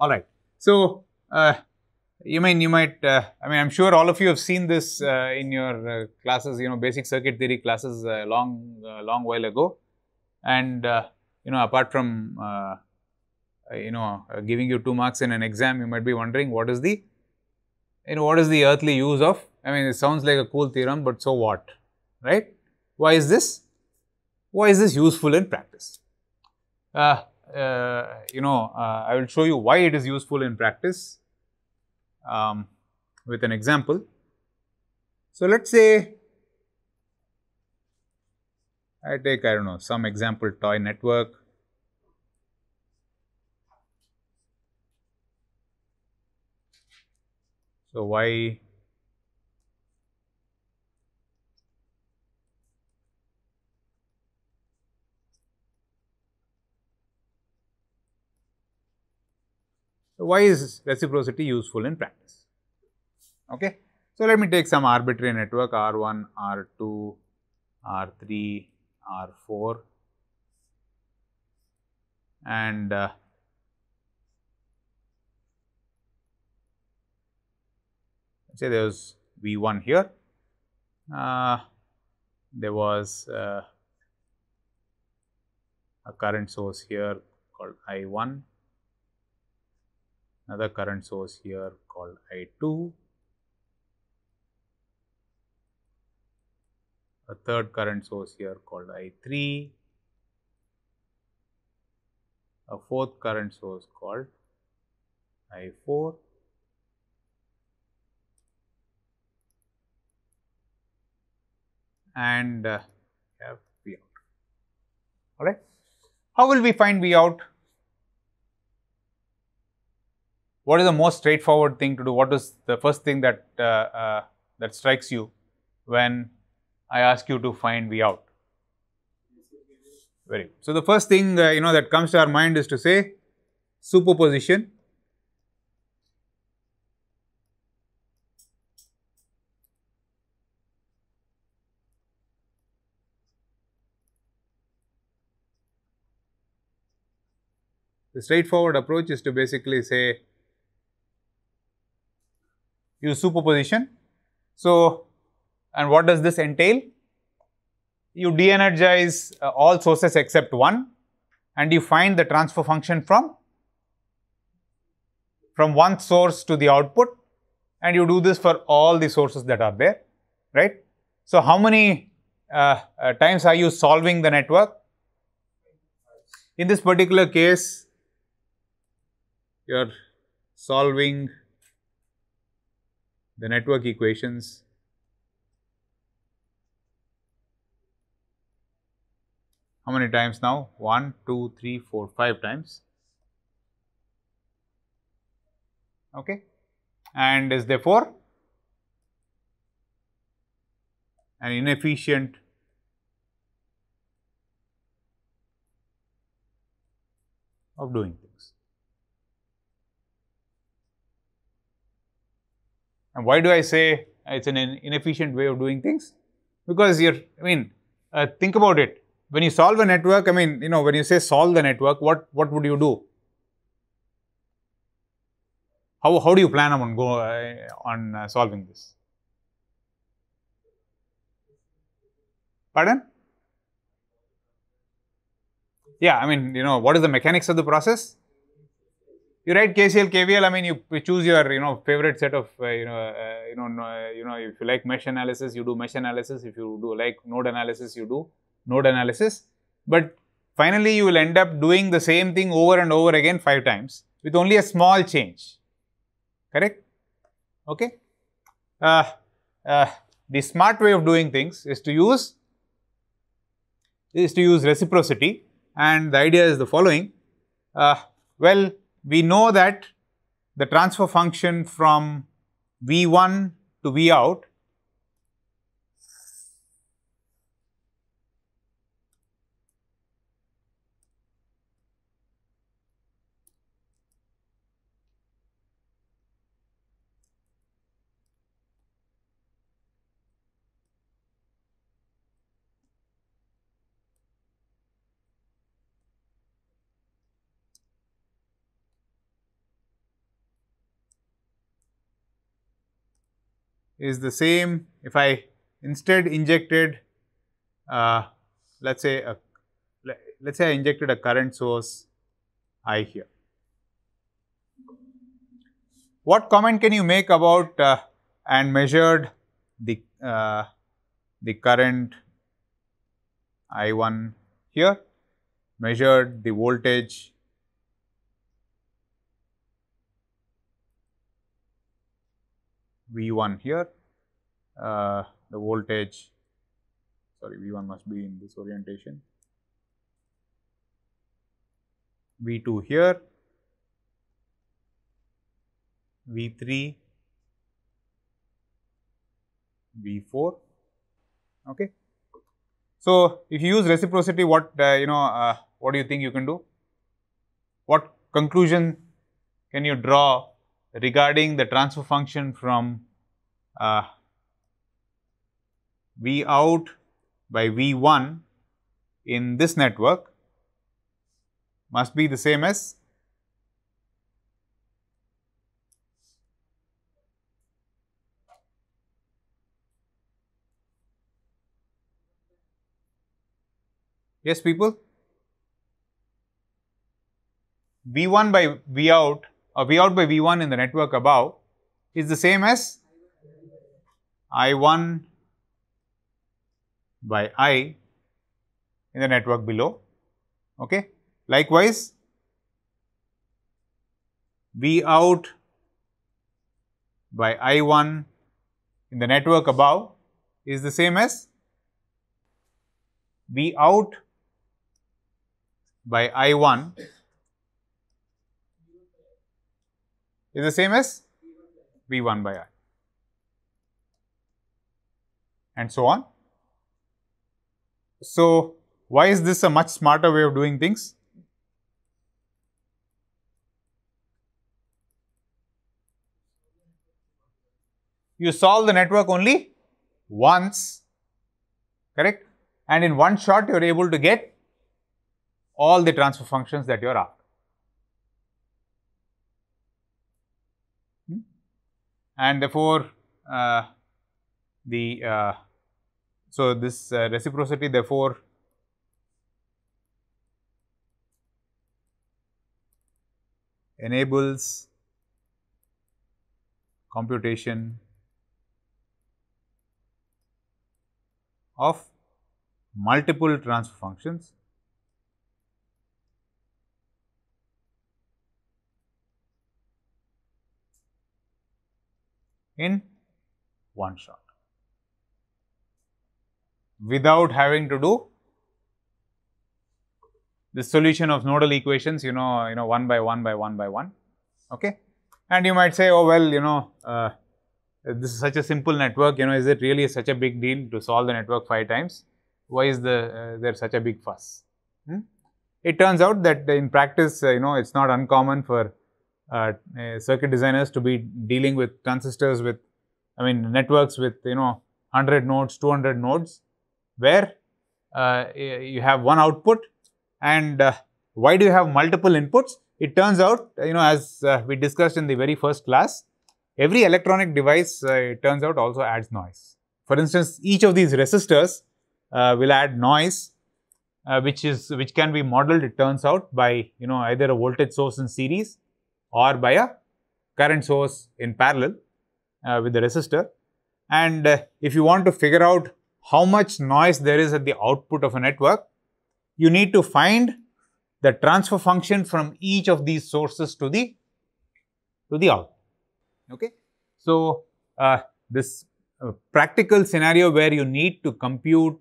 All right. So, uh, you mean you might, uh, I mean, I'm sure all of you have seen this uh, in your uh, classes, you know, basic circuit theory classes a long, uh, long while ago. And, uh, you know, apart from, you know, giving you two marks in an exam, you might be wondering what is the, you know, what is the earthly use of, I mean, it sounds like a cool theorem, but so what, right? Why is this? Why is this useful in practice? Uh, uh, you know, uh, I will show you why it is useful in practice um, with an example. So, let us say I take I do not know some example toy network. So, why why is reciprocity useful in practice? Okay. So, let me take some arbitrary network R1, R2, R3, R4 and uh, say there was V1 here, uh, there was uh, a current source here called I1 another current source here called I2, a third current source here called I3, a fourth current source called I4, and uh, have V out. All right. How will we find V out? What is the most straightforward thing to do? What is the first thing that uh, uh, that strikes you when I ask you to find V out? Very good. So, the first thing uh, you know that comes to our mind is to say superposition. The straightforward approach is to basically say use superposition. So, and what does this entail? You de-energize uh, all sources except one and you find the transfer function from from one source to the output and you do this for all the sources that are there, right. So, how many uh, uh, times are you solving the network? In this particular case, you are solving the network equations. How many times now? 1 2 3 4 5 times. Okay. And is therefore an inefficient. Of doing things And why do I say it's an inefficient way of doing things? Because you're, I mean, uh, think about it. When you solve a network, I mean, you know, when you say solve the network, what, what would you do? How, how do you plan on go uh, on uh, solving this? Pardon? Yeah, I mean, you know, what is the mechanics of the process? You write KCL, KVL. I mean, you choose your you know favorite set of uh, you know uh, you know uh, you know if you like mesh analysis, you do mesh analysis. If you do like node analysis, you do node analysis. But finally, you will end up doing the same thing over and over again five times with only a small change. Correct? Okay. Uh, uh, the smart way of doing things is to use is to use reciprocity, and the idea is the following. Well, we know that the transfer function from V1 to V out is the same if I instead injected uh, let us say a let us say I injected a current source I here. What comment can you make about uh, and measured the uh, the current I1 here, measured the voltage V1 here, uh, the voltage sorry V1 must be in this orientation, V2 here, V3, V4. Okay. So, if you use reciprocity, what uh, you know, uh, what do you think you can do? What conclusion can you draw regarding the transfer function from uh, V out by V1 in this network must be the same as Yes, people? V1 by V out or V out by V1 in the network above is the same as I1 by I in the network below. Okay. Likewise, V out by I1 in the network above is the same as V out by I1 is the same as V1 by I and so on. So, why is this a much smarter way of doing things? You solve the network only once, correct? And in one shot, you are able to get all the transfer functions that you are after. And therefore, uh, the uh, so this uh, reciprocity therefore enables computation of multiple transfer functions in one shot. Without having to do the solution of nodal equations you know you know one by one by one by one okay? And you might say oh well you know uh, this is such a simple network you know is it really such a big deal to solve the network five times? Why is the uh, there such a big fuss? Hmm? it turns out that in practice uh, you know it's not uncommon for circuit designers to be dealing with transistors with i mean networks with you know 100 nodes 200 nodes where uh, you have one output and uh, why do you have multiple inputs? It turns out, you know, as uh, we discussed in the very first class, every electronic device, uh, it turns out also adds noise. For instance, each of these resistors uh, will add noise, uh, which is which can be modeled. It turns out by you know either a voltage source in series or by a current source in parallel with the resistor. And if you want to figure out how much noise there is at the output of a network, you need to find the transfer function from each of these sources to the to the out. Okay. So, uh, this uh, practical scenario where you need to compute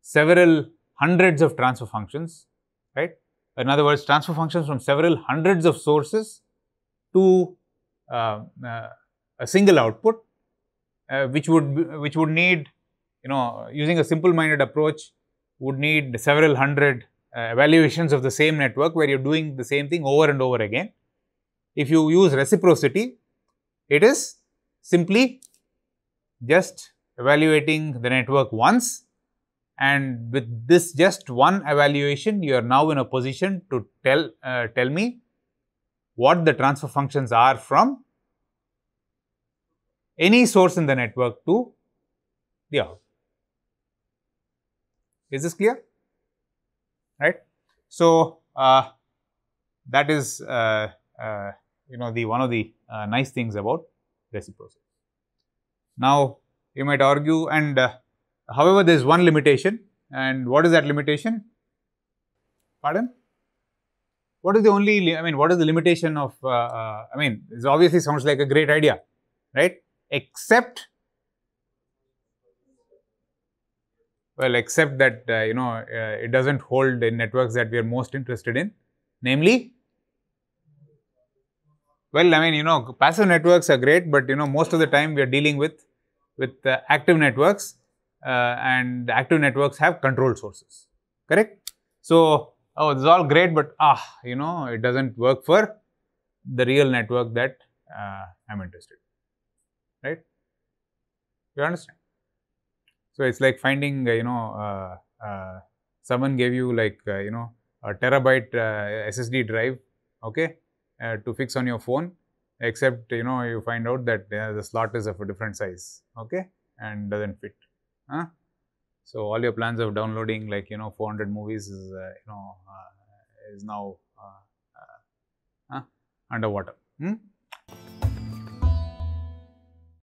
several hundreds of transfer functions, right. In other words, transfer functions from several hundreds of sources to uh, uh a single output, uh, which would which would need you know using a simple minded approach would need several hundred evaluations of the same network where you are doing the same thing over and over again. If you use reciprocity, it is simply just evaluating the network once and with this just one evaluation you are now in a position to tell uh, tell me what the transfer functions are from any source in the network to the out. Is this clear? Right. So, uh, that is uh, uh, you know the one of the uh, nice things about reciprocity. Now, you might argue and uh, however, there is one limitation and what is that limitation? Pardon? What is the only, I mean, what is the limitation of, uh, uh, I mean, this obviously sounds like a great idea, right? Except, well, except that, uh, you know, uh, it does not hold in networks that we are most interested in, namely, well, I mean, you know, passive networks are great, but, you know, most of the time we are dealing with, with uh, active networks uh, and active networks have control sources, correct? So, oh, this is all great, but ah, you know, it doesn't work for the real network that uh, I'm interested, right? You understand? So it's like finding, uh, you know, uh, uh, someone gave you like, uh, you know, a terabyte uh, SSD drive, okay, to fix on your phone, except, you know, you find out that the slot is of a different size, okay, and doesn't fit. Huh? So all your plans of downloading like you know 400 movies is uh, you know uh, is now uh, underwater. Hmm?